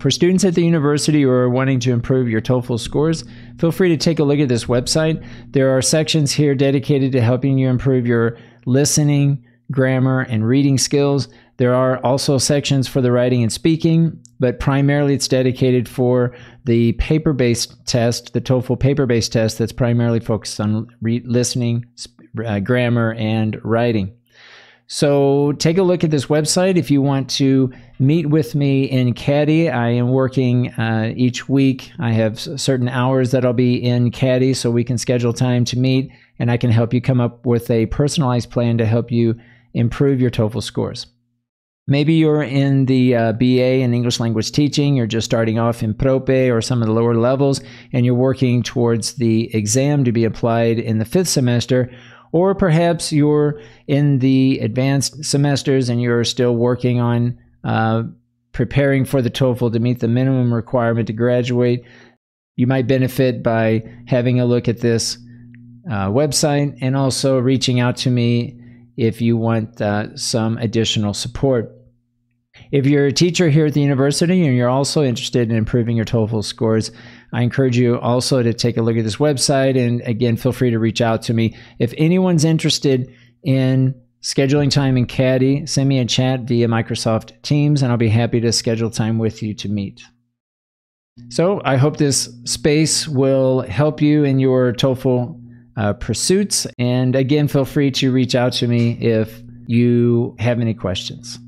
For students at the university who are wanting to improve your TOEFL scores, feel free to take a look at this website. There are sections here dedicated to helping you improve your listening, grammar, and reading skills. There are also sections for the writing and speaking, but primarily it's dedicated for the paper based test, the TOEFL paper based test that's primarily focused on re- listening, uh, grammar, and writing. So take a look at this website if you want to meet with me in CADDY. I am working uh, each week. I have certain hours that I'll be in CADDY so we can schedule time to meet and I can help you come up with a personalized plan to help you improve your TOEFL scores. Maybe you're in the uh, BA in English language teaching, you're just starting off in Prope or some of the lower levels, and you're working towards the exam to be applied in the fifth semester. Or perhaps you're in the advanced semesters and you're still working on uh, preparing for the TOEFL to meet the minimum requirement to graduate. You might benefit by having a look at this uh, website and also reaching out to me if you want uh, some additional support. If you're a teacher here at the university and you're also interested in improving your TOEFL scores, I encourage you also to take a look at this website. And again, feel free to reach out to me. If anyone's interested in scheduling time in CADDY, send me a chat via Microsoft Teams, and I'll be happy to schedule time with you to meet. So I hope this space will help you in your TOEFL uh, pursuits. And again, feel free to reach out to me if you have any questions.